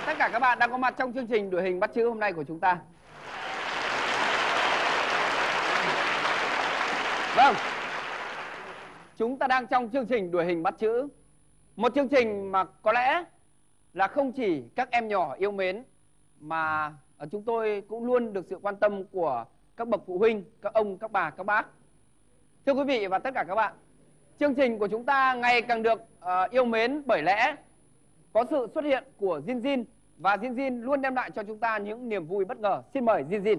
và tất cả các bạn đang có mặt trong chương trình đuổi hình bắt chữ hôm nay của chúng ta. Vâng, chúng ta đang trong chương trình đuổi hình bắt chữ. Một chương trình mà có lẽ là không chỉ các em nhỏ yêu mến mà chúng tôi cũng luôn được sự quan tâm của các bậc phụ huynh, các ông, các bà, các bác. Thưa quý vị và tất cả các bạn, chương trình của chúng ta ngày càng được uh, yêu mến bởi lẽ có sự xuất hiện của Jin Jin và Jin Jin luôn đem lại cho chúng ta những niềm vui bất ngờ. Xin mời Jin Jin.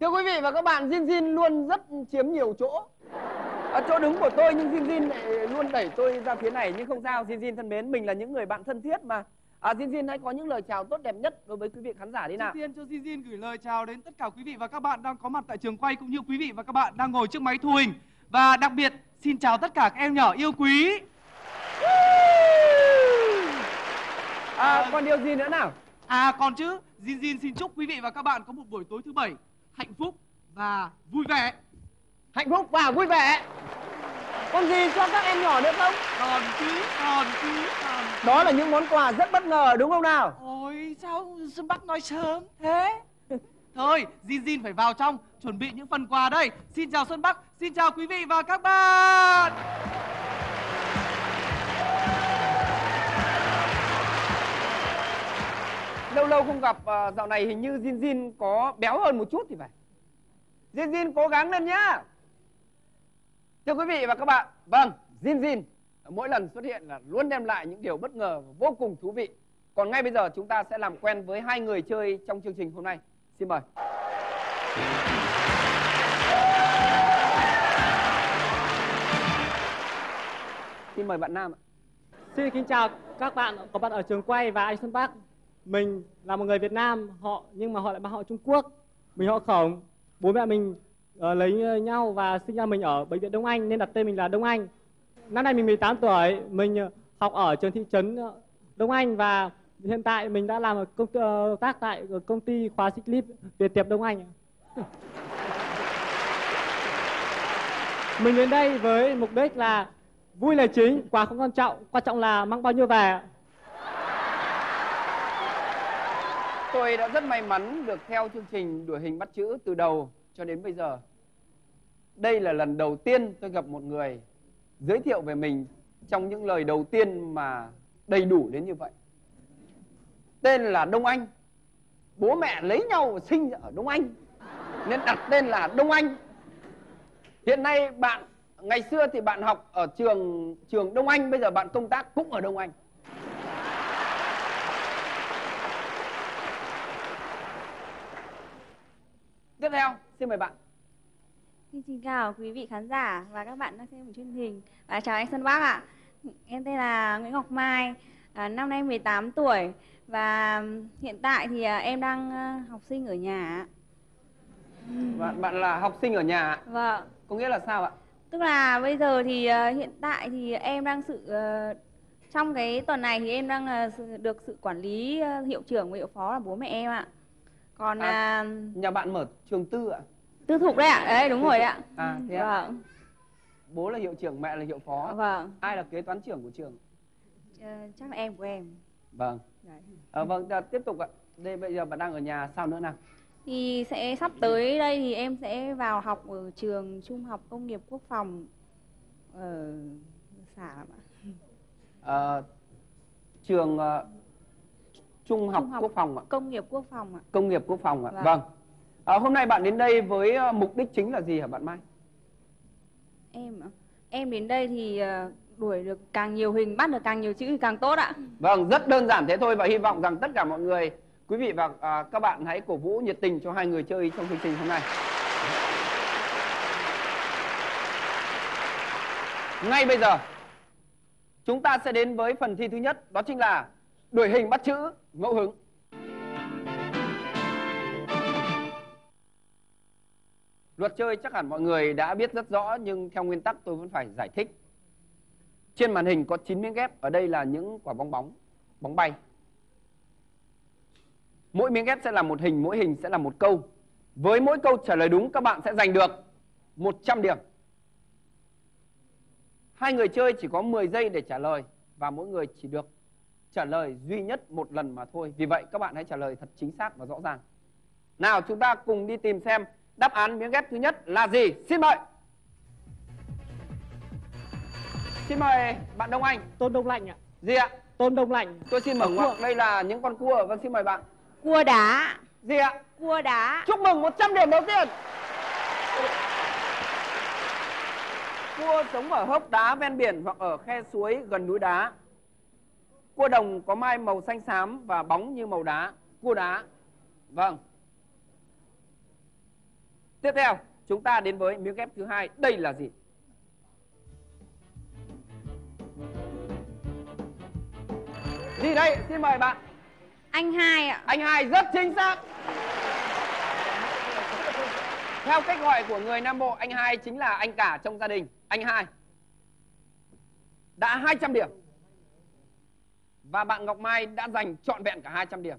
Thưa quý vị và các bạn, Jin Jin luôn rất chiếm nhiều chỗ. Ở chỗ đứng của tôi nhưng Jin Jin lại luôn đẩy tôi ra phía này nhưng không sao. Jin Jin thân mến, mình là những người bạn thân thiết mà. À, Jin Jin hãy có những lời chào tốt đẹp nhất đối với quý vị khán giả đi nào. Trước tiên cho Jin Jin gửi lời chào đến tất cả quý vị và các bạn đang có mặt tại trường quay cũng như quý vị và các bạn đang ngồi trước máy thu hình. Và đặc biệt xin chào tất cả các em nhỏ yêu quý. À, còn điều gì nữa nào? À còn chứ, Jin Jin xin chúc quý vị và các bạn có một buổi tối thứ bảy hạnh phúc và vui vẻ. Hạnh phúc và vui vẻ. Còn gì cho các em nhỏ nữa không? Còn chứ, còn chứ, còn. Đó là những món quà rất bất ngờ đúng không nào? Ôi sao Xuân Bắc nói sớm thế? Thôi, Jin Jin phải vào trong chuẩn bị những phần quà đây. Xin chào Xuân Bắc, xin chào quý vị và các bạn. Lâu lâu không gặp uh, dạo này hình như Jin Jin có béo hơn một chút thì phải. Jin Jin cố gắng lên nhá. Thưa quý vị và các bạn, vâng, Jin Jin mỗi lần xuất hiện là luôn đem lại những điều bất ngờ và vô cùng thú vị. Còn ngay bây giờ chúng ta sẽ làm quen với hai người chơi trong chương trình hôm nay. Xin mời. Xin mời bạn Nam ạ. Xin kính chào các bạn có bạn ở trường quay và anh Xuân Bắc. Mình là một người Việt Nam, họ nhưng mà họ lại mang họ Trung Quốc. Mình họ Khổng. Bố mẹ mình uh, lấy ờ, nhau và sinh ra mình ở bệnh viện Đông Anh nên đặt tên mình là Đông Anh. Năm nay mình 18 tuổi, mình ờ, học ở trường thị trấn Đông Anh và hiện tại mình đã làm công uh, tác tại công ty khóa xích clip Việt Tiệp Đông Anh. mình đến đây với mục đích là vui là chính, quà không quan trọng, quan trọng là mang bao nhiêu về. Tôi đã rất may mắn được theo chương trình đuổi hình bắt chữ từ đầu cho đến bây giờ. Đây là lần đầu tiên tôi gặp một người giới thiệu về mình trong những lời đầu tiên mà đầy đủ đến như vậy. Tên là Đông Anh. Bố mẹ lấy nhau sinh ở Đông Anh. Nên đặt tên là Đông Anh. Hiện nay bạn ngày xưa thì bạn học ở trường trường Đông Anh, bây giờ bạn công tác cũng ở Đông Anh. Tiếp theo, xin mời bạn. Xin xin chào quý vị khán giả và các bạn đang xem một chương trình. và chào anh Xuân Bắc ạ. Em tên là Nguyễn Ngọc Mai, à, năm nay 18 tuổi và hiện tại thì à, em đang à, học sinh ở nhà. Bạn bạn là học sinh ở nhà. Vâng. Có nghĩa là sao ạ? Tức là bây giờ thì uh, hiện tại thì em đang sự trong cái tuần này thì em đang được sự quản lý hiệu trưởng và hiệu phó là bố mẹ em ạ. Còn À, uh, Nhà bạn mở trường tư ạ? tư thục đấy ạ. Đấy đúng rồi đấy ạ. À, thế ạ? Vâng. Bố là hiệu trưởng, mẹ là hiệu phó. Vâng. Ai là kế toán trưởng của trường? Ờ, chắc là em của em. Vâng. Đấy. À, vâng, à, tiếp tục ạ. Đây bây giờ bạn đang ở nhà sao nữa nào? Thì sẽ sắp tới đây thì em sẽ vào học ở trường Trung học Công nghiệp Quốc phòng ở xã ạ. Ờ, trường ờ, Trung học Trung học Quốc phòng ạ. Công nghiệp Quốc phòng ạ. Công nghiệp Quốc phòng ạ. Vâng. Vâng. À, hôm nay bạn đến đây với ờ, mục đích chính là gì hả bạn Mai? Em ạ. Em đến đây thì ờ, đuổi được càng nhiều hình, bắt được càng nhiều chữ thì càng tốt ạ. Vâng, rất đơn giản thế thôi và hy vọng rằng tất cả mọi người, quý vị và à, các bạn hãy cổ vũ nhiệt tình cho hai người chơi trong chương trình hôm nay. Ngay bây giờ, chúng ta sẽ đến với phần thi thứ nhất, đó chính là đuổi hình bắt chữ ngẫu hứng. Luật chơi chắc hẳn mọi người đã biết rất rõ nhưng theo nguyên tắc tôi vẫn phải giải thích. Trên màn hình có 9 miếng ghép, ở đây là những quả bóng bóng, bóng bay. Mỗi miếng ghép sẽ là một hình, mỗi hình sẽ là một câu. Với mỗi câu trả lời đúng các bạn sẽ giành được 100 điểm. Hai người chơi chỉ có 10 giây để trả lời và mỗi người chỉ được trả lời duy nhất một lần mà thôi. Vì vậy các bạn hãy trả lời thật chính xác và rõ ràng. Nào chúng ta cùng đi tìm xem đáp án miếng ghép thứ nhất là gì. Xin mời. Xin mời bạn Đông Anh. Tôm đông lạnh ạ. Gì ạ? Tôm đông lạnh. Tôi xin mở ngoặc đây là những con cua. Vâng xin mời bạn. Cua đá. Gì ạ? Cua đá. Chúc mừng 100 điểm đầu tiên. Cua sống ở hốc đá ven biển hoặc ở khe suối gần núi đá. Cua đồng có mai màu xanh xám và bóng như màu đá. Cua đá. Vâng. Tiếp theo, chúng ta đến với miếng ghép thứ hai. Đây là gì? Gì đây? Xin mời bạn. Anh hai ạ. Anh hai rất chính xác. Theo cách gọi của người Nam Bộ, anh hai chính là anh cả trong gia đình. Anh hai đã 200 điểm. Và bạn Ngọc Mai đã giành trọn vẹn cả 200 điểm.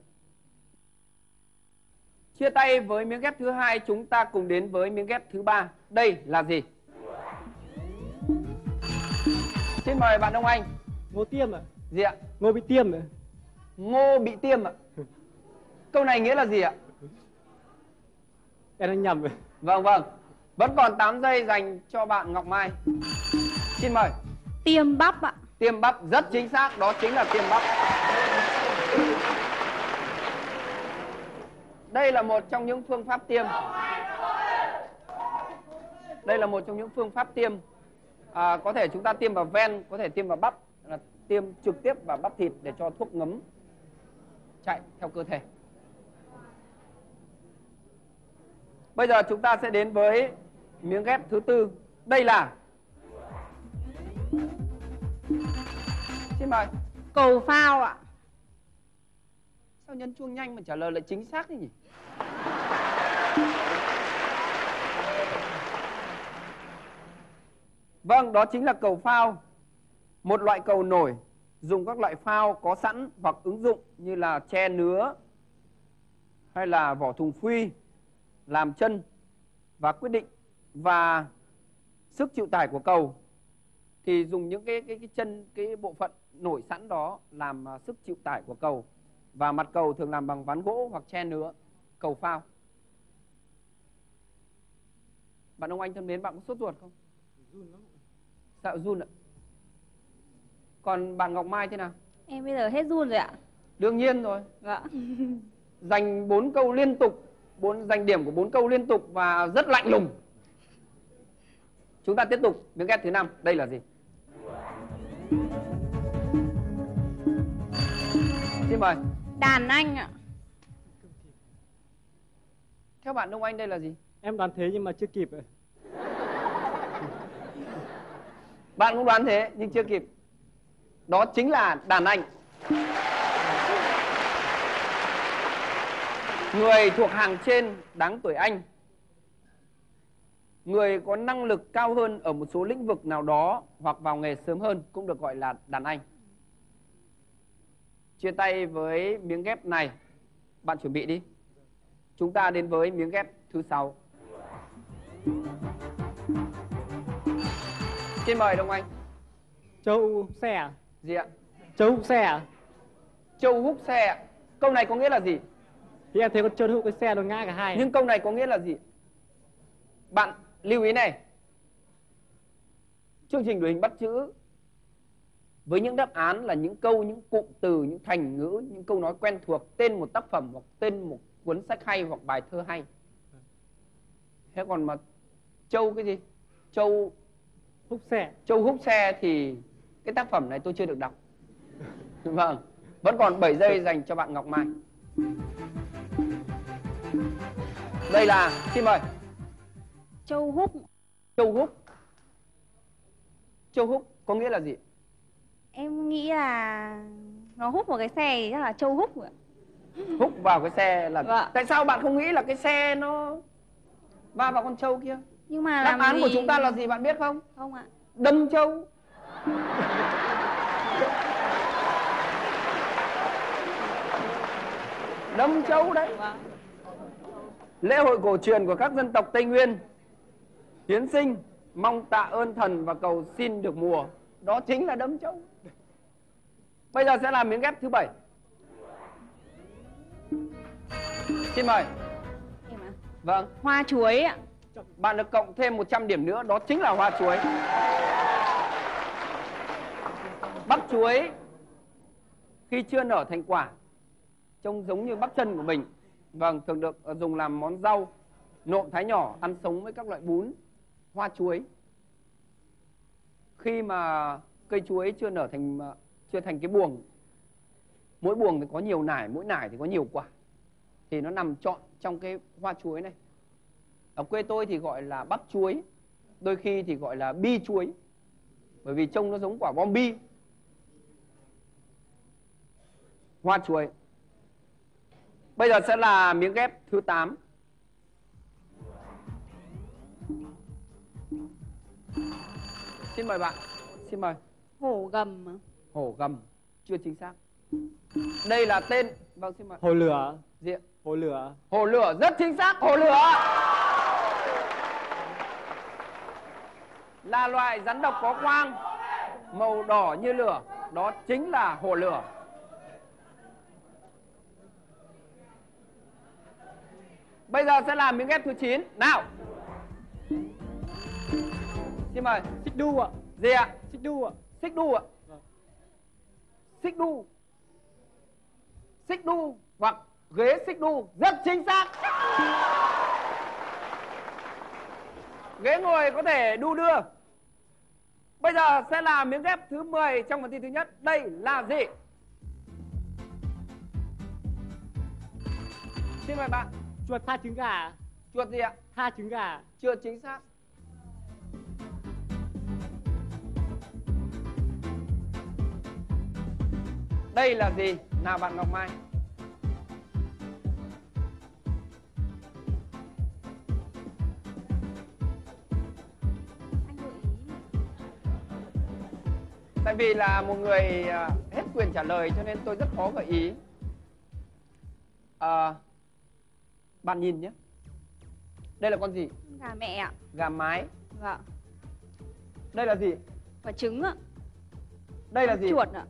Chia tay với miếng ghép thứ hai, chúng ta cùng đến với miếng ghép thứ ba. Đây là gì? Xin mời bạn Đông Anh. Ngô tiêm ạ. Gì ạ? Ngô bị tiêm ạ. Ngô bị tiêm ạ. Câu này nghĩa là gì ạ? Em đang nhầm rồi. Vâng vâng. Vẫn còn 8 giây dành cho bạn Ngọc Mai. Xin mời. Tiêm bắp ạ. Tiêm bắp rất chính xác, đó chính là tiêm bắp. Đây là một trong những phương pháp tiêm. Đây là một trong những phương pháp tiêm. À, có thể chúng ta tiêm vào ven, có thể tiêm vào bắp, là tiêm trực tiếp vào bắp thịt để cho thuốc ngấm chạy theo cơ thể. Bây giờ chúng ta sẽ đến với miếng ghép thứ tư. Đây là Xin mời. Cầu phao ạ. Sao nhân chuông nhanh mà trả lời lại chính xác thế nhỉ? Vâng, đó chính là cầu phao. Một loại cầu nổi dùng các loại phao có sẵn hoặc ứng dụng như là che nứa hay là vỏ thùng phi làm chân và quyết định và sức chịu tải của cầu thì dùng những cái cái cái chân cái bộ phận nổi sẵn đó làm à, sức chịu tải của cầu. Và mặt cầu thường làm bằng ván gỗ hoặc che nứa. Cầu phao. Bạn ông anh thân mến bạn có sốt ruột không? Sợ run ạ. Còn bạn ngọc mai thế nào? Em bây giờ hết run rồi ạ. đương nhiên rồi. Vâng. dành bốn câu liên tục bốn dành điểm của bốn câu liên tục và rất lạnh lùng. Chúng ta tiếp tục miếng ghép thứ năm. Đây là gì xin mời. Đàn anh ạ. theo bạn đông anh đây là gì? Em đoán thế nhưng mà chưa kịp ạ. bạn cũng đoán thế nhưng chưa kịp. Đó chính là đàn anh. Người thuộc hàng trên đáng tuổi anh. Người có năng lực cao hơn ở một số lĩnh vực nào đó hoặc vào nghề sớm hơn cũng được gọi là đàn anh chia tay với miếng ghép này. Bạn chuẩn bị đi. Chúng ta đến với miếng ghép thứ sáu. Xin mời đông anh. Châu xe à? gì ạ? Châu hút xe à? châu hút xe câu này có nghĩa là gì? Thì em thấy con trơn hút cái xe nó ngã cả hai. nhưng câu này có nghĩa là gì? Bạn lưu ý này. Chương trình đuổi hình bắt chữ với những đáp án là những câu những cụm từ những thành ngữ những câu nói quen thuộc tên một tác phẩm hoặc tên một cuốn sách hay hoặc bài thơ hay. Thế còn mà châu cái gì? Châu Hút xe. châu hút xe thì cái tác phẩm này tôi chưa được đọc. Vâng vẫn còn 7 giây dành cho bạn ngọc mai. Đây là xin mời. Châu hút. châu hút châu hút có nghĩa là gì Em nghĩ là nó hút một cái xe thì chắc là châu hút ạ. hút vào cái xe là Vâng. tại sao bạn không nghĩ là cái xe nó va vào con trâu kia Nhưng mà đáp án gì... của chúng ta là gì bạn biết không Không ạ. đâm trâu đâm châu đấy Vâng. lễ hội cổ truyền của các dân tộc tây nguyên hiến sinh mong tạ ơn thần và cầu xin được mùa đó chính là đâm châu bây giờ sẽ là miếng ghép thứ bảy. Xin mời. Vâng. Hoa chuối ạ. bạn được cộng thêm 100 điểm nữa đó chính là hoa chuối. Bắp chuối khi chưa nở thành quả trông giống như bắp chân của mình. Vâng thường được ờ, dùng làm món rau nộm thái nhỏ ăn sống với các loại bún hoa chuối. Khi mà cây chuối chưa nở thành chia chưa thành cái buồng. Mỗi buồng thì có nhiều nải, mỗi nải thì có nhiều quả. Thì nó nằm trọn trong cái hoa chuối này. Ở quê tôi thì gọi là bắp chuối, đôi khi thì gọi là bi chuối. Bởi vì trông nó giống quả bom bi. Hoa chuối. Bây giờ sẽ là miếng ghép thứ 8 xin mời bạn. Xin mời. Hổ gầm hổ gầm chưa chính xác đây là tên vâng xin mời Hồ lửa, diện hồ lửa, Hồ lửa rất chính xác, hồ lửa là loại rắn độc có quang màu đỏ như lửa, đó chính là hồ lửa. Bây giờ sẽ làm miếng ghép thứ 9. Nào. Xin mời. xích đu ạ, Gì ạ? xích đu ạ. Xích đu ạ. Xích đu. Xích đu hoặc ghế xích đu rất chính xác. Ghế ngồi có thể đu đưa. Bây giờ sẽ là miếng ghép thứ 10 trong phần thi thứ nhất. Đây là gì? Xin mời bạn. Chuột tha trứng gà, Chuột gì ạ? tha trứng gà, Chưa chính xác. Đây là gì? Nào bạn Ngọc Mai. Tại vì là một người à, hết quyền trả lời cho nên tôi rất khó gợi ý. À, bạn nhìn nhé. Đây là con gì? Gà mẹ ạ. Gà mái. Vâng. Đây là gì? Quả trứng ạ. Đây là gì? Chuột ạ.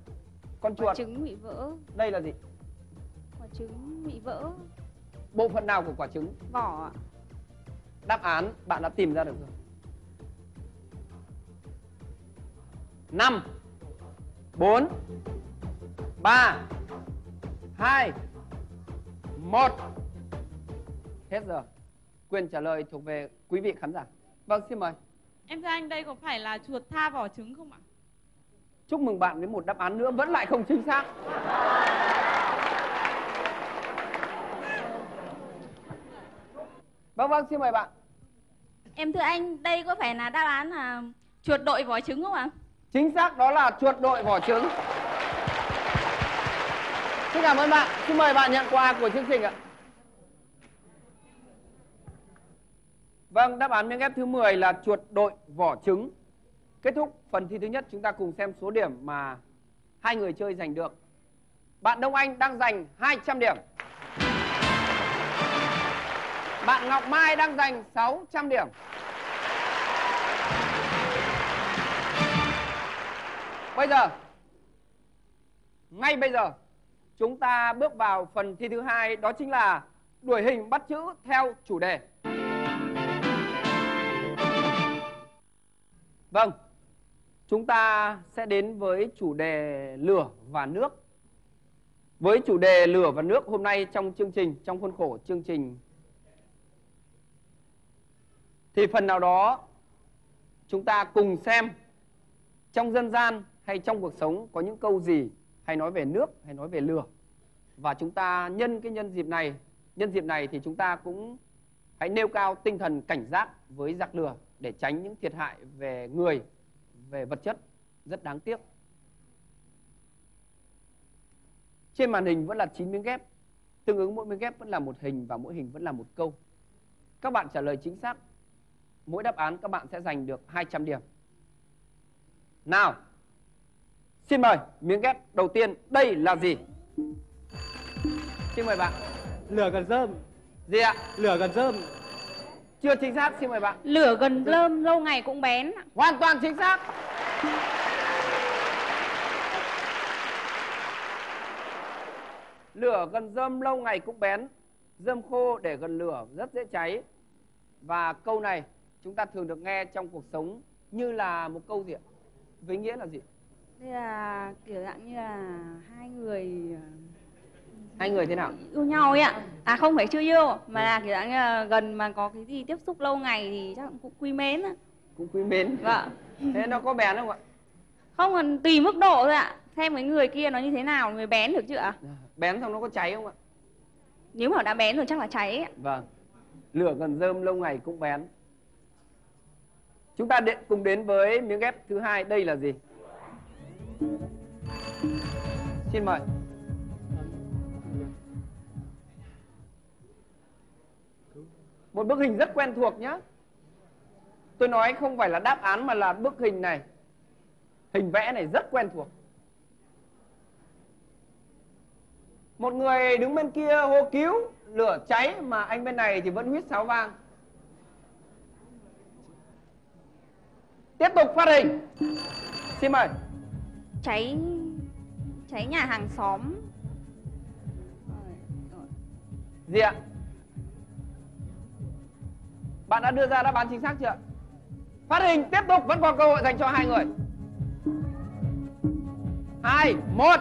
Con Quả chuột. trứng bị vỡ. Đây là gì? Quả trứng bị vỡ. Bộ phận nào của quả trứng? Vỏ ạ. Đáp án bạn đã tìm ra được rồi. 5 4 3 2 1 Hết giờ. Quyền trả lời thuộc về quý vị khán giả. Vâng, xin mời. Em thưa anh đây có phải là chuột tha vỏ trứng không ạ? Chúc mừng bạn với một đáp án nữa vẫn lại không chính xác. Vâng vâng, xin mời bạn. Em thưa anh, đây có phải là đáp án là chuột đội vỏ trứng không ạ? Chính xác đó là chuột đội vỏ trứng. Xin cảm ơn bạn. Xin mời bạn nhận quà của chương trình ạ. Vâng, đáp án miếng ghép thứ 10 là chuột đội vỏ trứng. Kết thúc phần thi thứ nhất, chúng ta cùng xem số điểm mà hai người chơi giành được. Bạn Đông Anh đang giành 200 điểm. Bạn Ngọc Mai đang giành 600 điểm. Bây giờ, ngay bây giờ, chúng ta bước vào phần thi thứ hai, đó chính là đuổi hình bắt chữ theo chủ đề. Vâng, chúng ta sẽ đến với chủ đề lửa và nước. Với chủ đề lửa và nước hôm nay trong chương trình, trong khuôn khổ chương trình. Thì phần nào đó chúng ta cùng xem trong dân gian hay trong cuộc sống có những câu gì hay nói về nước hay nói về lửa. Và chúng ta nhân cái nhân dịp này nhân dịp này thì chúng ta cũng hãy nêu cao tinh thần cảnh giác với giặc lửa để tránh những thiệt hại về người về vật chất rất đáng tiếc. Trên màn hình vẫn là 9 miếng ghép tương ứng mỗi miếng ghép vẫn là một hình và mỗi hình vẫn là một câu. Các bạn trả lời chính xác mỗi đáp án các bạn sẽ giành được 200 điểm. Nào Xin mời miếng ghép đầu tiên đây là gì? Xin mời bạn. lửa gần rơm. Gì ạ? Lửa gần rơm chưa chính xác xin mời bạn. Lửa gần rơm lâu ngày cũng bén hoàn toàn chính xác. Lửa gần rơm lâu ngày cũng bén. Rơm khô để gần lửa rất dễ cháy. Và câu này chúng ta thường được nghe trong cuộc sống như là một câu gì ạ? Với nghĩa là gì? Đây là kiểu dạng như là hai người hai người thế nào yêu nhau ấy ạ. À không phải chưa yêu mà là kiểu dạng gần mà có cái gì tiếp xúc lâu ngày thì chắc cũng quý mến ạ. cũng quý mến Vâng. thế nó có bén không ạ Không còn tùy mức độ thôi ạ. Xem cái người kia nó như thế nào mới bén được chứ ạ. bén xong nó có cháy không ạ Nếu mà đã bén rồi chắc là cháy ạ. Vâng. Lửa gần rơm lâu ngày cũng bén. Chúng ta đến, cùng đến với miếng ghép thứ hai. Đây là gì? Xin mời. Một bức hình rất quen thuộc nhé. Tôi nói không phải là đáp án mà là bức hình này. Hình vẽ này rất quen thuộc. Một người đứng bên kia hô cứu, lửa cháy mà anh bên này thì vẫn huýt sáo vang. Tiếp tục phát hình. Xin mời. Cháy cháy nhà hàng xóm. Gì ạ? Bạn đã đưa ra đáp án chính xác chưa? Phát hình tiếp tục vẫn còn cơ hội dành cho hai người. Hai, một.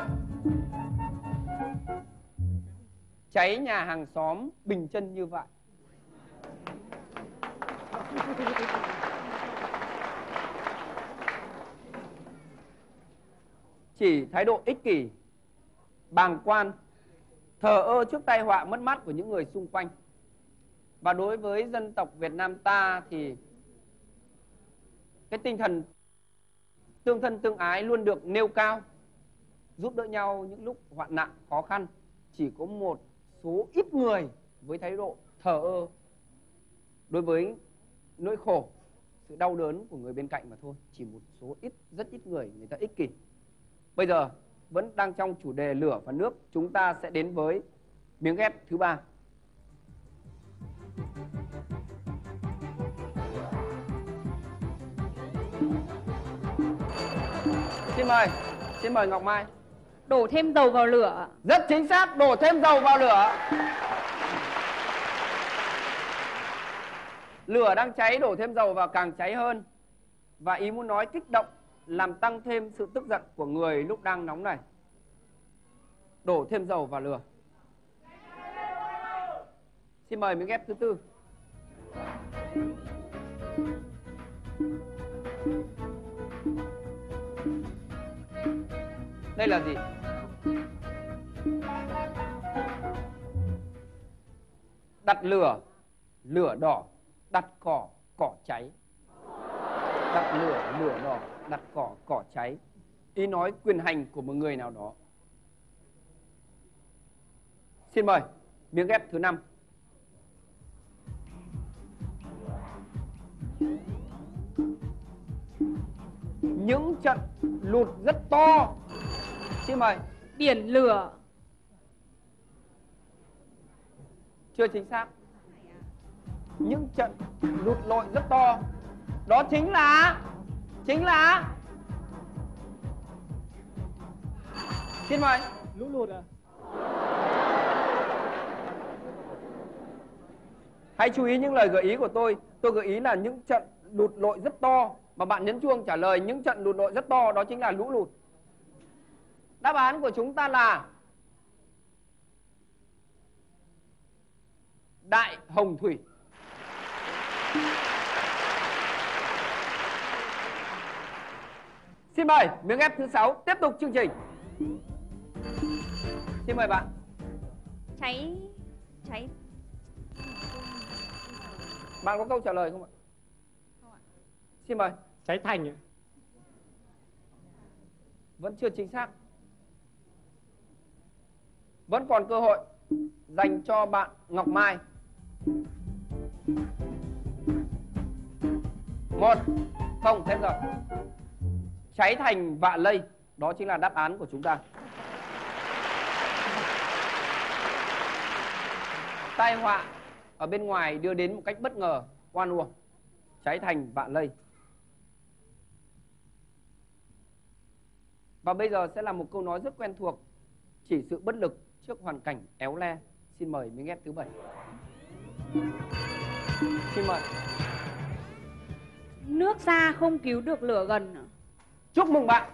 Cháy nhà hàng xóm bình chân như vậy. Chỉ thái độ ích kỷ, bàng quan, thờ ơ trước tai họa mất mát của những người xung quanh. Và đối với dân tộc Việt Nam ta thì cái tinh thần tương thân tương ái luôn được nêu cao, giúp đỡ nhau những lúc hoạn nạn khó khăn. Chỉ có một số ít người với thái độ thờ ơ đối với nỗi khổ, sự đau đớn của người bên cạnh mà thôi. Chỉ một số ít, rất ít người người ta ích kỷ. Bây giờ vẫn đang trong chủ đề lửa và nước, chúng ta sẽ đến với miếng ghép thứ ba. Xin mời, xin mời Ngọc Mai. Đổ thêm dầu vào lửa. Rất chính xác, đổ thêm dầu vào lửa. Lửa đang cháy, đổ thêm dầu vào càng cháy hơn. Và ý muốn nói kích động, làm tăng thêm sự tức giận của người lúc đang nóng này. Đổ thêm dầu vào lửa. Xin mời miếng ghép thứ tư. Đây là gì? Đặt lửa, lửa đỏ, đặt cỏ, cỏ cháy. Đặt lửa, lửa đỏ, đặt cỏ, cỏ cháy. Ý nói quyền hành của một người nào đó. Xin mời, miếng ghép thứ năm. Những trận lụt rất to. Xin mời. Biển lửa. chưa chính xác. Những trận lụt lội rất to. Đó chính là chính là. Xin mời. Lũ lụt à? Hãy chú ý những lời gợi ý của tôi. Tôi gợi ý là những trận lụt lội rất to. Mà bạn nhấn chuông trả lời những trận lụt lội rất to đó chính là lũ lụt đáp án của chúng ta là đại hồng thủy Xin mời miếng ghép thứ sáu tiếp tục chương trình. Xin mời bạn. Cháy cháy Bạn có câu trả lời không ạ? Không ạ. Xin mời. cháy thành? Vẫn chưa chính xác. Vẫn còn cơ hội dành cho bạn Ngọc Mai. Một, không, hết rồi. Cháy thành vạ lây, đó chính là đáp án của chúng ta. tai họa ở bên ngoài đưa đến một cách bất ngờ oan uổng cháy thành vạn lây và bây giờ sẽ là một câu nói rất quen thuộc chỉ sự bất lực trước hoàn cảnh éo le xin mời miếng ghép thứ bảy. Xin mời. Nước xa không cứu được lửa gần. Chúc mừng bạn.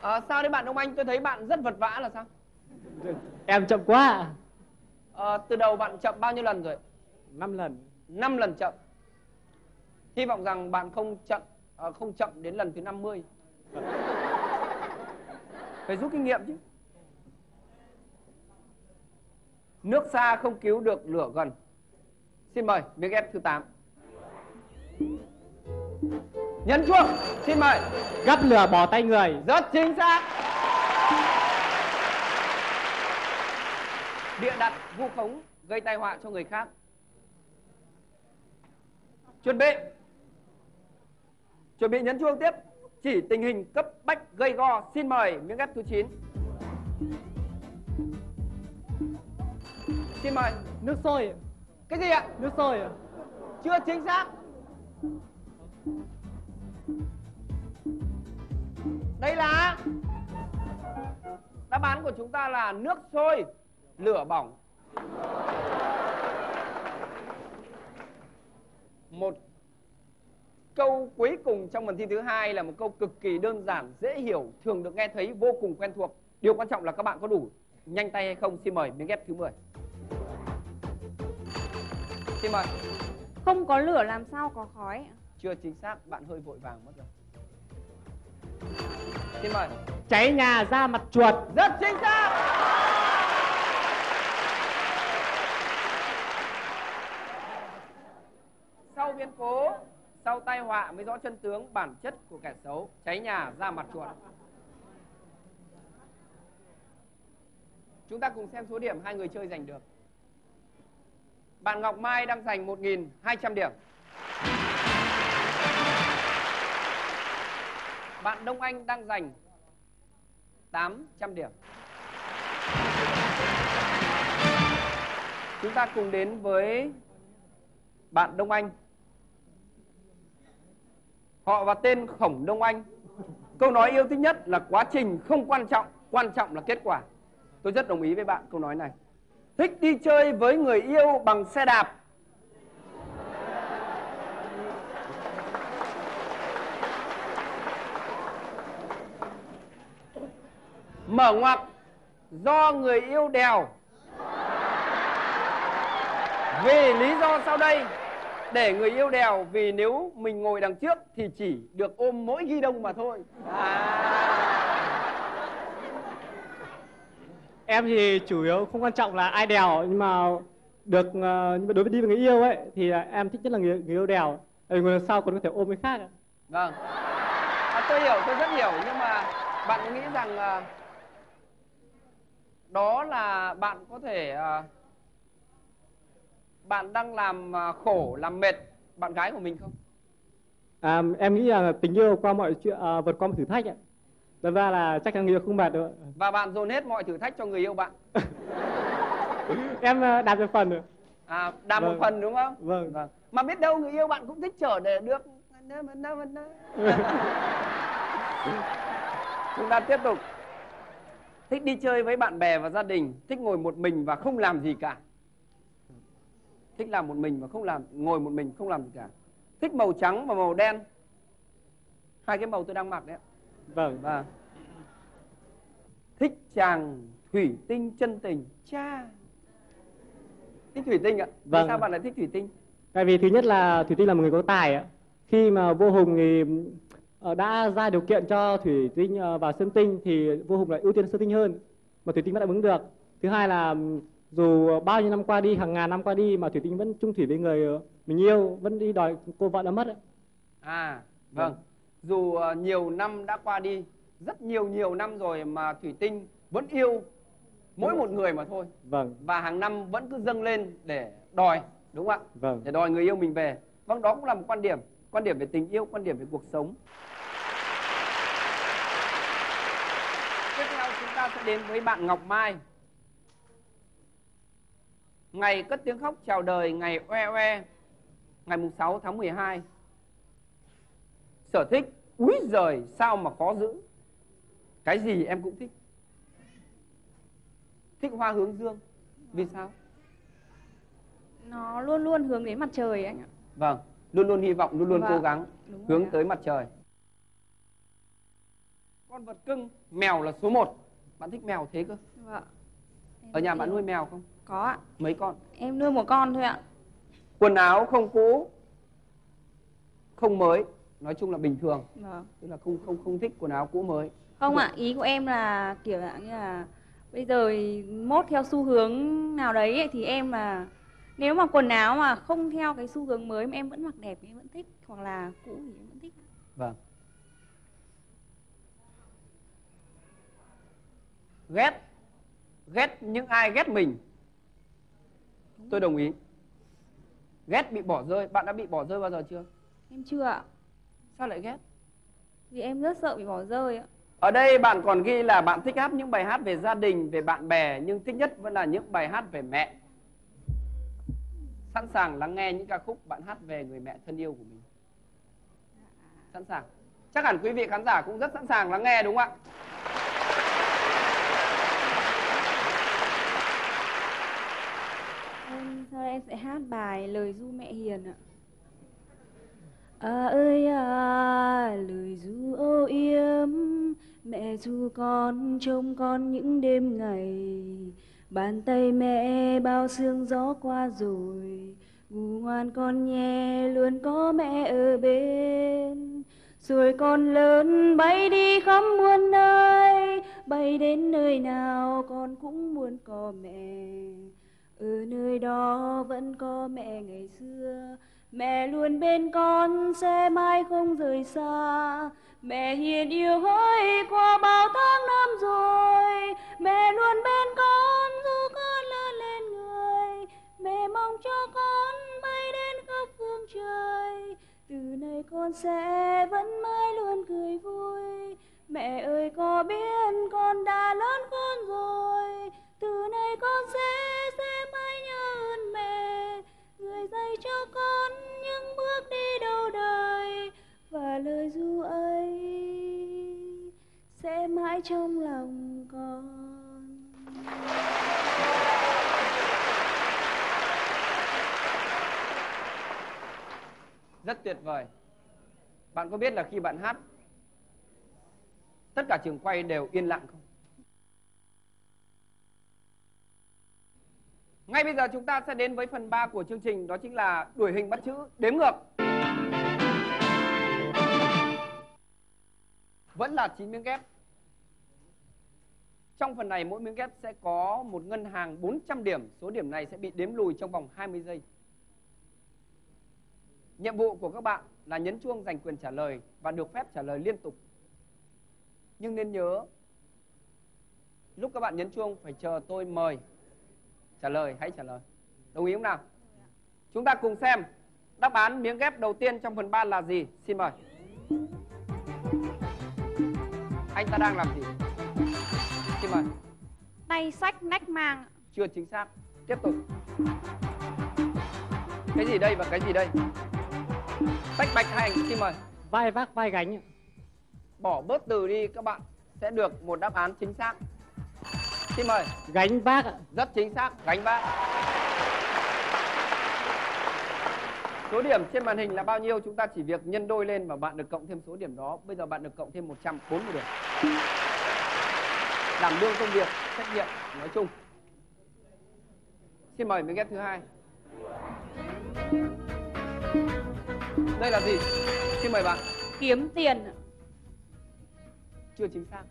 À, sao đấy bạn ông anh? Tôi thấy bạn rất vật vã là sao? Em chậm quá. À, từ đầu bạn chậm bao nhiêu lần rồi? Năm lần. 5 lần chậm. Hy vọng rằng bạn không chậm à, không chậm đến lần thứ 50 phải rút kinh nghiệm chứ. Nước xa không cứu được lửa gần. Xin mời miếng ghép thứ 8 nhấn chuông xin mời. Gắp lửa bỏ tay người. Rất chính xác. Bịa đặt vu khống gây tai họa cho người khác. Chuẩn bị. Chuẩn bị nhấn chuông tiếp chỉ tình hình cấp bách gây go, xin mời miếng ghép thứ 9 xin mời, nước sôi. Cái gì ạ? Nước sôi à? chưa chính xác. Đây là đáp án của chúng ta là nước sôi, lửa bỏng. Một câu cuối cùng trong phần thi thứ hai là một câu cực kỳ đơn giản dễ hiểu thường được nghe thấy vô cùng quen thuộc. Điều quan trọng là các bạn có đủ nhanh tay hay không xin mời miếng ghép thứ 10 xin mời. Không có lửa làm sao có khói ạ. chưa chính xác bạn hơi vội vàng mất rồi. Xin mời. Cháy nhà ra mặt chuột. Rất chính xác. Sau biến cố sau tai họa mới rõ chân tướng, bản chất của kẻ xấu cháy nhà, ra mặt chuột chúng ta cùng xem số điểm hai người chơi giành được bạn Ngọc Mai đang giành 1.200 điểm Bạn Đông Anh đang giành 800 điểm. Chúng ta cùng đến với bạn Đông Anh. Họ và tên Khổng Đông Anh. Câu nói yêu thích nhất là quá trình không quan trọng, quan trọng là kết quả. Tôi rất đồng ý với bạn câu nói này. Thích đi chơi với người yêu bằng xe đạp mở ngoặc do người yêu đèo vì lý do sau đây để người yêu đèo vì nếu mình ngồi đằng trước thì chỉ được ôm mỗi ghi đông mà thôi. À. em thì chủ yếu không quan trọng là ai đèo nhưng mà được ờ, nhưng mà đối với đi với người yêu ấy thì là em thích nhất là người, người yêu đèo. Vì người đằng sau còn có thể ôm người khác vâng. À, tôi hiểu tôi rất hiểu nhưng mà bạn có nghĩ rằng đó là bạn có thể à, bạn đang làm à, khổ làm mệt bạn gái của mình không? À, em nghĩ là tình yêu qua mọi chuyện à, vượt qua mọi thử thách ạ. Thật ra là chắc chắn người yêu không mệt đâu và bạn dồn hết mọi thử thách cho người yêu bạn. Em ờ, đạt được phần rồi à đạt một Vâng. phần đúng không? Vâng. mà biết đâu người yêu bạn cũng thích chở để được chúng ta tiếp tục. Thích đi chơi với bạn bè và gia đình thích ngồi một mình và không làm gì cả thích làm một mình và không làm ngồi một mình không làm gì cả thích màu trắng và màu đen hai cái màu tôi đang mặc đấy vâng Vâng. Thích chàng thủy tinh chân tình. Cha. Thích thủy tinh ạ. Vâng. sao bạn lại thích thủy tinh? tại vì thứ nhất là thủy tinh là một người có tài ạ khi mà vua hùng thì ờ, đã ra điều kiện cho thủy tinh ờ, và sơn tinh thì vua hùng lại ưu tiên sơn tinh hơn mà thủy tinh vẫn đáp ứng được thứ hai là dù bao nhiêu năm qua đi hàng ngàn năm qua đi mà thủy tinh vẫn chung thủy với người ờ, mình yêu vẫn đi đòi cô vợ đã mất. À, vâng. Dù ờ, nhiều năm đã qua đi, rất nhiều nhiều năm rồi mà thủy tinh vẫn yêu mỗi một người mà thôi. vâng Và hàng năm vẫn cứ dâng lên để đòi, đúng không ạ? vâng Để đòi người yêu mình về. Vâng, đó cũng là một quan điểm. Quan điểm về tình yêu, quan điểm về cuộc sống. tiếp theo chúng ta sẽ đến với bạn Ngọc Mai. Ngày cất tiếng khóc chào đời ngày oe oe ngày mùng 6 tháng 12. Sở thích úi giời sao mà khó giữ. Cái gì em cũng thích. Thích hoa hướng dương. Vì sao? nó luôn luôn hướng đến mặt trời anh ạ Vâng, luôn luôn hy vọng, luôn luôn Vâng, cố gắng đúng hướng ạ. tới mặt trời. Con vật cưng, mèo là số 1. Bạn thích mèo thế cơ? vâng Ở nhà bạn nuôi mèo không? Có ạ Mấy con? em nuôi một con thôi ạ Quần áo không cũ, không mới, nói chung là bình thường, vâng tức là không không không thích quần áo cũ mới. không ạ ý của em là kiểu dạng như là bây giờ mốt theo xu hướng nào đấy ấy, thì em là nếu mà quần áo mà không theo cái xu hướng mới mà em vẫn mặc đẹp thì em vẫn thích hoặc là cũ thì em vẫn thích Vâng. Ghét, ghét những ai ghét mình. Tôi đồng ý. Ghét bị bỏ rơi, bạn đã bị bỏ rơi bao giờ chưa? em chưa ạ Sao lại ghét? vì em rất sợ bị bỏ rơi ạ Ở đây bạn còn ghi là bạn thích hát những bài hát về gia đình, về bạn bè nhưng thích nhất vẫn là những bài hát về mẹ. Sẵn sàng lắng nghe những ca khúc bạn hát về người mẹ thân yêu của mình. Sẵn sàng. Chắc hẳn quý vị khán giả cũng rất sẵn sàng lắng nghe đúng không ạ? Em sau đây em sẽ hát bài lời du mẹ hiền ạ. À ơi à, lời du âu yếm, mẹ ru con trông con những đêm ngày. Bàn tay mẹ bao sương gió qua rồi, ngủ ngoan con nhé, luôn có mẹ ở bên. Rồi con lớn bay đi khắp muôn nơi, bay đến nơi nào con cũng muốn có mẹ. Ở nơi đó vẫn có mẹ ngày xưa. Mẹ luôn bên con, sẽ mãi không rời xa. Mẹ hiền yêu hỡi qua bao tháng năm rồi, Mẹ luôn bên con, dù con lớn lên người. Mẹ mong cho con bay đến khắp phương trời. Từ nay con sẽ vẫn mãi luôn cười vui. Mẹ ơi, có biết con đã lớn con rồi. Từ nay con sẽ sẽ mãi nhớ ơn mẹ, Người dạy cho con những bước đi đầu đời, Và lời ru ấy sẽ mãi trong lòng con Rất tuyệt vời. Bạn có biết là khi bạn hát, tất cả trường quay đều yên lặng không? Ngay bây giờ chúng ta sẽ đến với phần 3 của chương trình đó chính là đuổi hình bắt chữ đếm ngược. Vẫn là 9 miếng ghép. Trong phần này mỗi miếng ghép sẽ có một ngân hàng 400 điểm, số điểm này sẽ bị đếm lùi trong vòng 20 giây. Nhiệm vụ của các bạn là nhấn chuông giành quyền trả lời và được phép trả lời liên tục. Nhưng nên nhớ, lúc các bạn nhấn chuông phải chờ tôi mời. Trả lời, hãy trả lời. Đồng ý không nào? Chúng ta cùng xem đáp án miếng ghép đầu tiên trong phần 3 là gì? Xin mời. Anh ta đang làm gì? Xin mời. Tay sách nách mang Chưa chính xác. Tiếp tục. Cái gì đây và cái gì đây? Tách bạch hành, xin mời. vai vác vai gánh. Bỏ bớt từ đi các bạn sẽ được một đáp án chính xác. Xin mời. gánh vác ạ. Rất chính xác, gánh vác. Số điểm trên màn hình là bao nhiêu? Chúng ta chỉ việc nhân đôi lên và bạn được cộng thêm số điểm đó. Bây giờ bạn được cộng thêm 140 điểm. Đảm đương công việc, trách nhiệm nói chung. Xin mời miếng ghép thứ hai. Đây là gì? Xin mời bạn. kiếm tiền ạ. Chưa chính xác.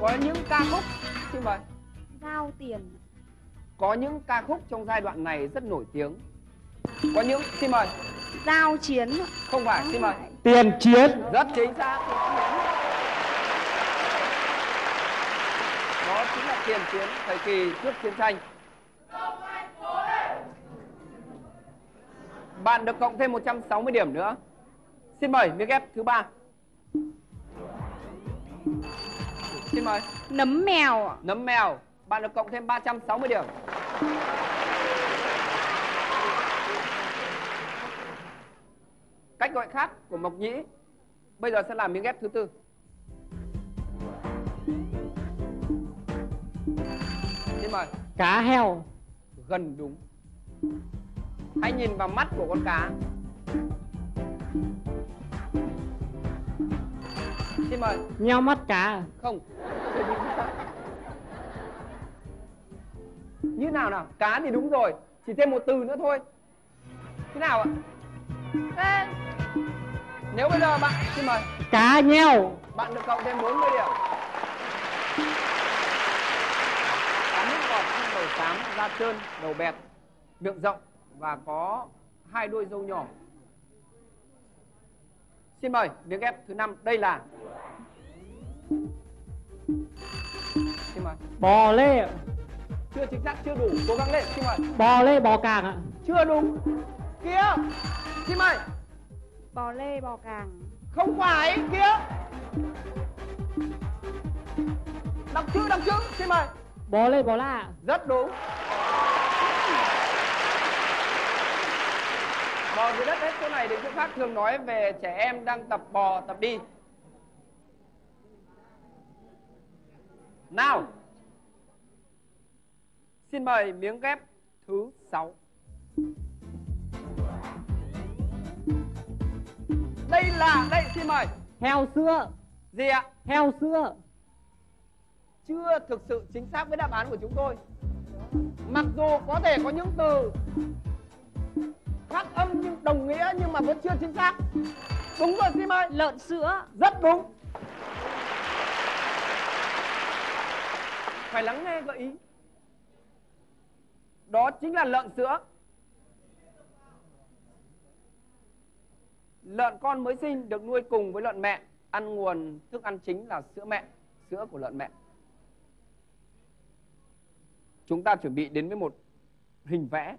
Có những ca khúc, xin mời. giao tiền Có những ca khúc trong giai đoạn này rất nổi tiếng. Có những, xin mời. giao chiến. Không phải, xin mời. tiền chiến Rất chính xác. Đó chính là tiền chiến thời kỳ trước chiến tranh. Bạn được cộng thêm 160 điểm nữa. Xin mời miếng ghép thứ ba. Xin mời. Nấm mèo ạ. Nấm mèo, bạn được cộng thêm 360 điểm. Cách gọi khác của Mộc Nhĩ. Bây giờ sẽ làm miếng ghép thứ tư. Xin mời. cá heo Gần đúng. Hãy nhìn vào mắt của con cá. Xin mời. nheo mắt cá Không. Như nào nào? Cá thì đúng rồi. Chỉ thêm một từ nữa thôi. Thế nào ạ? Thế. Nếu bây giờ bạn xin mời, cá nheo bạn được cộng thêm 40 điểm. Cá nước ngọt đầu xám, da trơn, đầu bẹt, miệng rộng và có hai đuôi râu nhỏ. Xin mời, miếng ghép thứ năm đây là Xin mời. bò lê Chưa chính xác, chưa đủ, cố gắng lên, xin mời. bò lê bò càng ạ Chưa đúng. Kia. Xin mời. Bò lê, bò càng. Không phải, kia. Đọc chữ, đọc chữ, xin mời. bò lê bò la Rất đúng. Bò dưới đất hết chỗ này đến chỗ khác thường nói về trẻ em đang tập bò, tập đi. Nào. Xin mời miếng ghép thứ sáu. Đây là, đây xin mời. heo sữa Gì ạ? heo sữa chưa thực sự chính xác với đáp án của chúng tôi. Mặc dù có thể có những từ phát âm nhưng đồng nghĩa nhưng mà vẫn chưa chính xác. Đúng rồi Sim ơi, Lợn sữa. rất đúng. Phải lắng nghe gợi ý. Đó chính là lợn sữa. Lợn con mới sinh được nuôi cùng với lợn mẹ, ăn nguồn thức ăn chính là sữa mẹ, sữa của lợn mẹ. Chúng ta chuẩn bị đến với một hình vẽ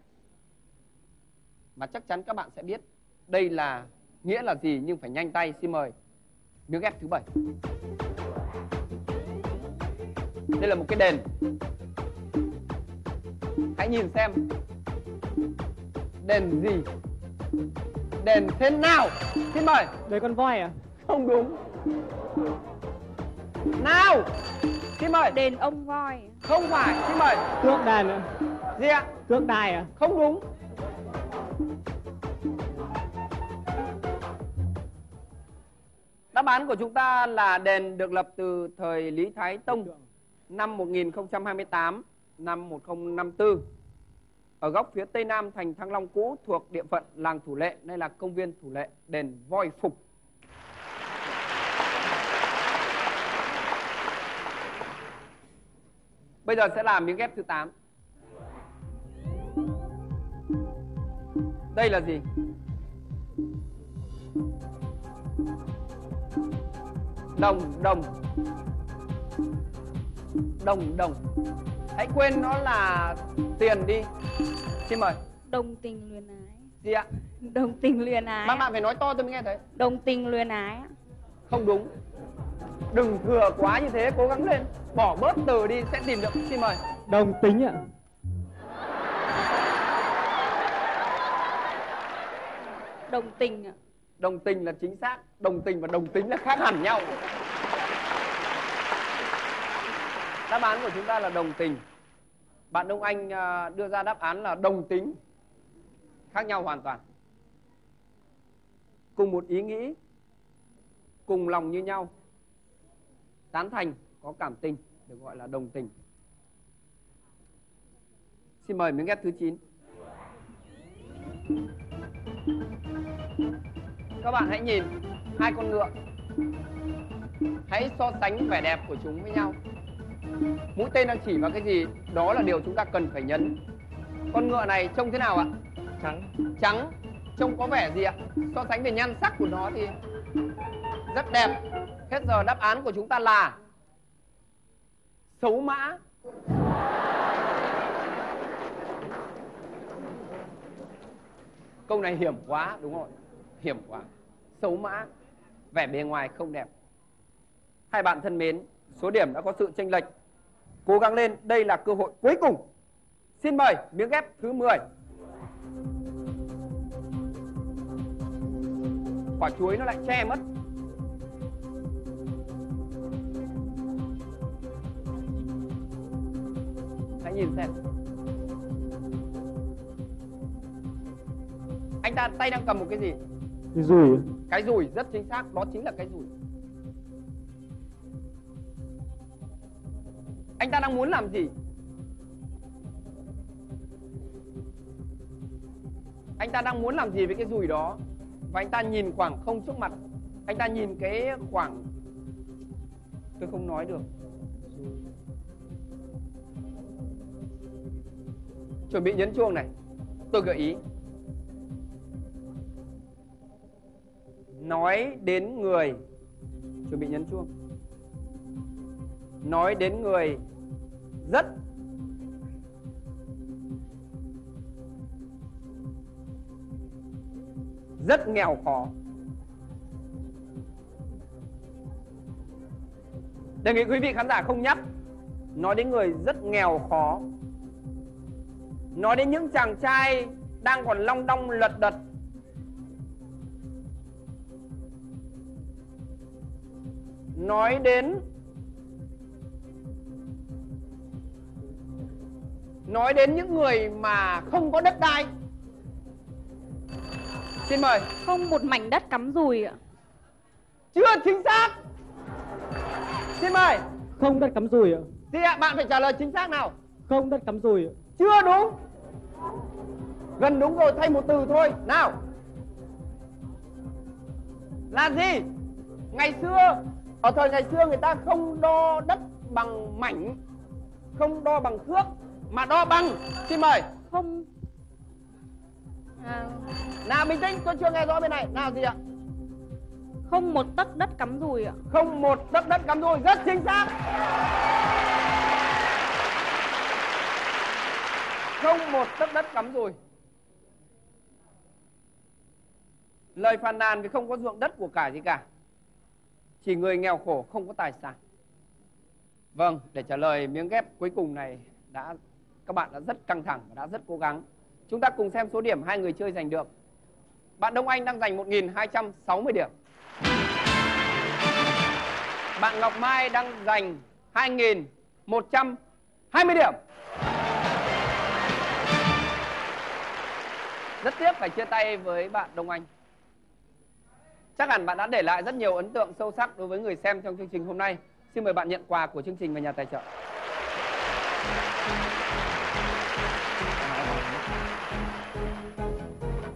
mà chắc chắn các bạn sẽ biết đây là nghĩa là gì nhưng phải nhanh tay. Xin mời miếng ghép thứ bảy. Đây là một cái đền. Hãy nhìn xem đền gì, đền thế nào. Xin mời. đây con voi à Không đúng. Nào. Xin mời. Đền ông voi. Không phải. Xin mời. tượng đàn ạ Gì ạ? tượng đài à Không đúng. Đáp án của chúng ta là đền được lập từ thời Lý Thái Tông năm 1028, năm 1054. Ở góc phía tây nam thành Thăng Long cũ thuộc địa phận làng Thủ Lệ, nay là công viên Thủ Lệ, đền Voi Phục. Bây giờ sẽ làm miếng ghép thứ 8. Đây là gì? Đồng, đồng Đồng, đồng Hãy quên nó là tiền đi Xin mời Đồng tình luyến ái. Gì ạ? Đồng tình luyến ái. Mà bạn phải nói to tôi mới nghe thấy Đồng tình luyến ái. Không đúng Đừng thừa quá như thế, cố gắng lên Bỏ bớt từ đi, sẽ tìm được Xin mời đồng tính ạ Đồng tình ạ. Đồng tình là chính xác, Đồng tình và đồng tính là khác hẳn nhau. Đáp án của chúng ta là đồng tình. Bạn Đông Anh à, đưa ra đáp án là đồng tính, Khác nhau hoàn toàn. Cùng một ý nghĩ, Cùng lòng như nhau, Tán thành, có cảm tình, Được gọi là đồng tình. Xin mời miếng ghép thứ 9 các bạn hãy nhìn hai con ngựa. Hãy so sánh vẻ đẹp của chúng với nhau. Mũi tên đang chỉ vào cái gì Đó là điều chúng ta cần phải nhấn. Con ngựa này trông thế nào ạ? trắng. Trắng. Trông có vẻ gì ạ? So sánh về nhan sắc của nó thì Rất đẹp. Hết giờ đáp án của chúng ta là Xấu mã. Câu này hiểm quá đúng không? Hiểm quá, xấu mã, vẻ bề ngoài không đẹp. Hai bạn thân mến, số điểm đã có sự chênh lệch. Cố gắng lên, đây là cơ hội cuối cùng. Xin mời miếng ghép thứ 10 quả chuối nó lại che mất. Hãy nhìn xem. Anh ta tay đang cầm một cái gì? Cái rùi. Cái rùi, rất chính xác. Đó chính là cái rùi. Anh ta đang muốn làm gì? Anh ta đang muốn làm gì với cái rùi đó? Và anh ta nhìn khoảng không trước mặt. Anh ta nhìn cái khoảng tôi không nói được. Chuẩn bị nhấn chuông này. Tôi gợi ý. Nói đến người. Chuẩn bị nhấn chuông. Nói đến người rất rất nghèo khó. Đề nghị quý vị khán giả không nhắc. Nói đến người rất nghèo khó. Nói đến những chàng trai đang còn long đong lật đật nói đến nói đến những người mà không có đất đai. Xin mời. Không một mảnh đất cắm rùi ạ. chưa chính xác. Xin mời. Không đất cắm rùi ạ. gì ạ bạn phải trả lời chính xác nào? Không đất cắm rùi ạ. chưa đúng. Gần đúng rồi thay một từ thôi. Nào. Là gì? Ngày xưa ở thời ngày xưa người ta không đo đất bằng mảnh không đo bằng thước mà đo bằng. Xin mời. Không. À, nào bình tĩnh tôi chưa nghe rõ bên này. Nào gì ạ? Không một tấc đất cắm rùi ạ. không một tấc đất cắm rùi rất chính xác. Không một tấc đất cắm rùi. Lời phàn nàn vì không có ruộng đất của cải gì cả chỉ người nghèo khổ không có tài sản vâng để trả lời miếng ghép cuối cùng này đã, các bạn đã rất căng thẳng và đã rất cố gắng chúng ta cùng xem số điểm hai người chơi giành được bạn Đông Anh đang giành 1.260 điểm bạn Ngọc Mai đang giành 2.120 điểm. Rất tiếc phải chia tay với bạn Đông Anh. Chắc hẳn bạn đã để lại rất nhiều ấn tượng sâu sắc đối với người xem trong chương trình hôm nay. Xin mời bạn nhận quà của chương trình và nhà tài trợ.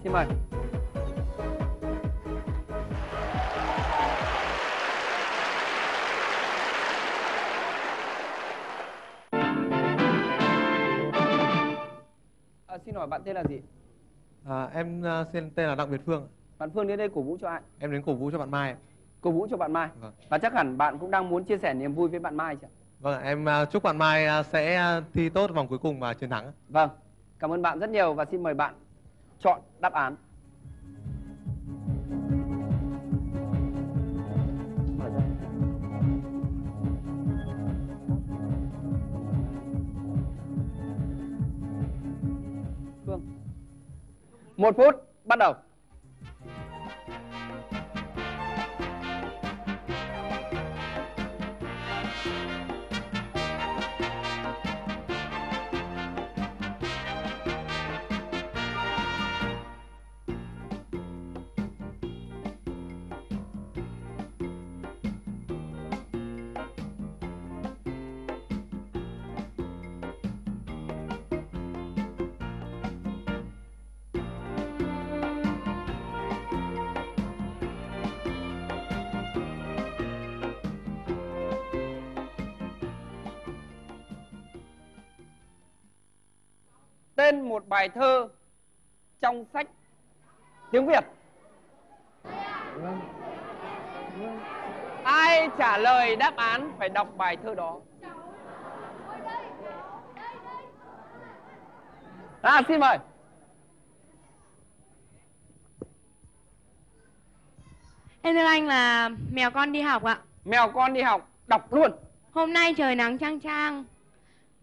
Xin mời. À, xin hỏi bạn tên là gì? À, em à, xin tên là Đặng Việt Phương. Bạn Phương đến đây cổ vũ cho ai? Em đến cổ vũ cho bạn Mai. Cổ vũ cho bạn Mai. Vâng. Và chắc hẳn bạn cũng đang muốn chia sẻ niềm vui với bạn Mai chứ? Vâng, em à, chúc bạn Mai à, sẽ à, thi tốt vòng cuối cùng và chiến thắng. Vâng. Cảm ơn bạn rất nhiều và xin mời bạn chọn đáp án. Phương. Một phút, bắt đầu. Tên một bài thơ trong sách tiếng Việt. Ai trả lời đáp án phải đọc bài thơ đó. À, xin mời. Em thưa anh là mèo con đi học ạ. Mèo con đi học, đọc luôn. Hôm nay trời nắng chang chang.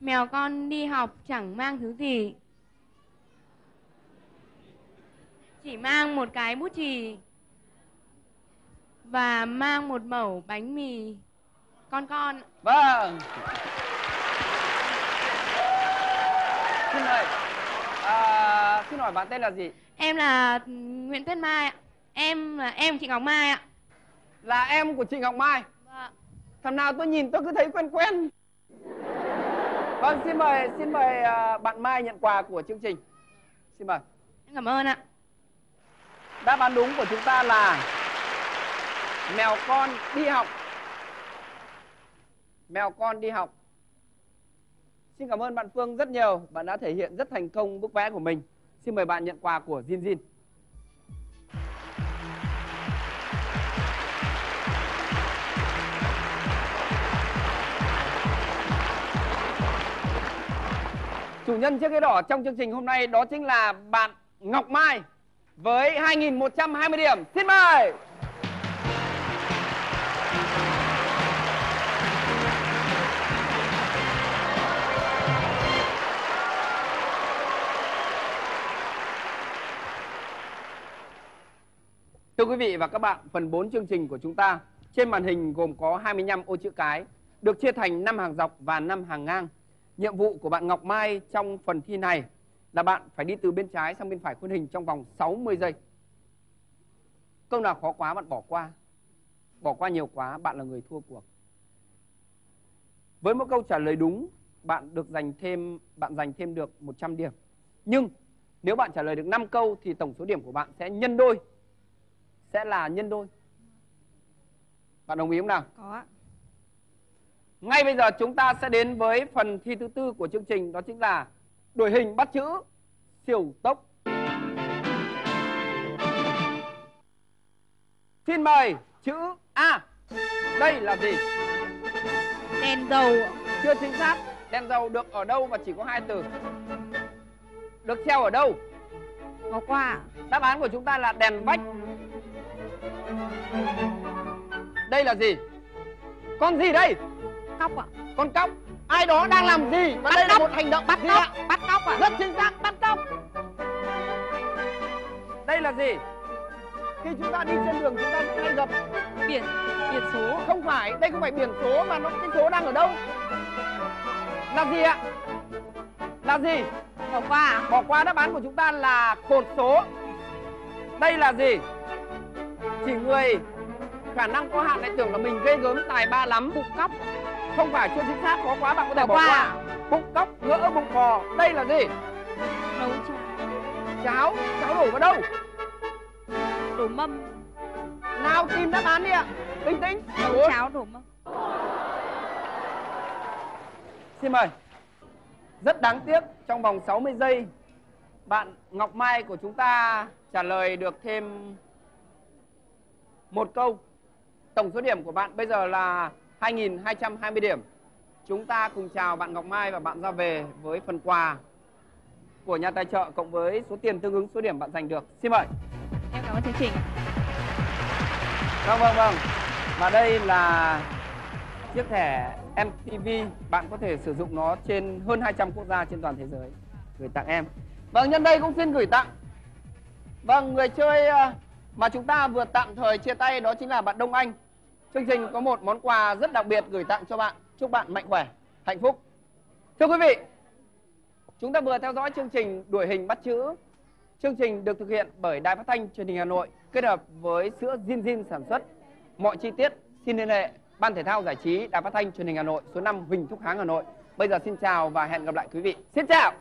Mèo con đi học chẳng mang thứ gì. Chỉ mang một cái bút chì và mang một mẩu bánh mì con con. Vâng. Xin mời. À, xin hỏi bạn tên là gì? Em là Nguyễn Tuyết Mai ạ. Em là em chị Ngọc Mai ạ. Là em của chị Ngọc Mai. Vâng. Thằng nào tôi nhìn tôi cứ thấy quen quen. Vâng, xin mời xin mời à, bạn Mai nhận quà của chương trình. Xin mời. Em cảm ơn ạ. Đáp án đúng của chúng ta là mèo con đi học. Mèo con đi học. Xin cảm ơn bạn Phương rất nhiều. Bạn đã thể hiện rất thành công bức vẽ của mình. Xin mời bạn nhận quà của Jin Jin. Chủ nhân chiếc ghế đỏ trong chương trình hôm nay đó chính là bạn Ngọc Mai với 2.120 điểm. Xin mời! Thưa quý vị và các bạn, phần 4 chương trình của chúng ta trên màn hình gồm có 25 ô chữ cái được chia thành 5 hàng dọc và 5 hàng ngang. Nhiệm vụ của bạn Ngọc Mai trong phần thi này là bạn phải đi từ bên trái sang bên phải khuôn hình trong vòng 60 giây. Câu nào khó quá bạn bỏ qua. Bỏ qua nhiều quá bạn là người thua cuộc. Với một câu trả lời đúng, bạn được dành thêm bạn dành thêm được 100 điểm. Nhưng nếu bạn trả lời được 5 câu thì tổng số điểm của bạn sẽ nhân đôi. Sẽ là nhân đôi. Bạn đồng ý không nào? Có ạ. Ngay bây giờ chúng ta sẽ đến với phần thi thứ tư của chương trình đó chính là đuổi hình bắt chữ siêu tốc. Xin mời chữ A. Đây là gì? Đèn dầu. Chưa chính xác. Đèn dầu được ở đâu và chỉ có hai từ. Được treo ở đâu? Qua ạ. Đáp án của chúng ta là đèn vách. Đây là gì? Con gì đây? Cóc ạ. Con cóc. Ai đó đang làm gì? Và đây là một hành động Bắt gì cóc, ạ? bắt cóc ạ. Rất chính xác, bắt cóc. Đây là gì? Khi chúng ta đi trên đường chúng ta hay gặp Biển, biển số. không phải, đây không phải biển số mà nó cái số đang ở đâu? Là gì ạ? Là gì? Có qua. Bỏ qua đáp án của chúng ta là cột số. Đây là gì? Chỉ người khả năng có hạn lại tưởng là mình ghê gớm tài ba lắm. Bụng cóc. Không phải chưa chính xác khó quá bạn có thể Bỏ qua. qua. Bụng cóc, ngỡ bụng bò. Đây là gì? Nấu cháo. Cháo, cháo đổ vào đâu? Đổ mâm. Nào tìm đáp án đi ạ. Bình tĩnh. Nấu Ủa, cháo đổ mâm. Xin mời. Rất đáng tiếc trong vòng 60 giây bạn Ngọc Mai của chúng ta trả lời được thêm một câu. Tổng số điểm của bạn bây giờ là 2.220 điểm. Chúng ta cùng chào bạn Ngọc Mai và bạn ra về với phần quà của nhà tài trợ cộng với số tiền tương ứng số điểm bạn giành được. Xin mời. Em cảm ơn chương trình. Vâng vâng vâng. Và đây là chiếc thẻ MTV bạn có thể sử dụng nó trên hơn 200 quốc gia trên toàn thế giới gửi tặng em. Vâng nhân đây cũng xin gửi tặng. Vâng người chơi ờ, mà chúng ta vừa tạm thời chia tay đó chính là bạn Đông Anh. Chương trình có một món quà rất đặc biệt gửi tặng cho bạn. Chúc bạn mạnh khỏe, hạnh phúc. Thưa quý vị, chúng ta vừa theo dõi chương trình đuổi hình bắt chữ. Chương trình được thực hiện bởi Đài Phát thanh Truyền hình Hà Nội kết hợp với sữa Zin Zin sản xuất. Mọi chi tiết xin liên hệ Ban Thể thao Giải trí Đài Phát thanh Truyền hình Hà Nội số 5 Huỳnh Thúc Kháng Hà Nội. Bây giờ xin chào và hẹn gặp lại quý vị. Xin chào.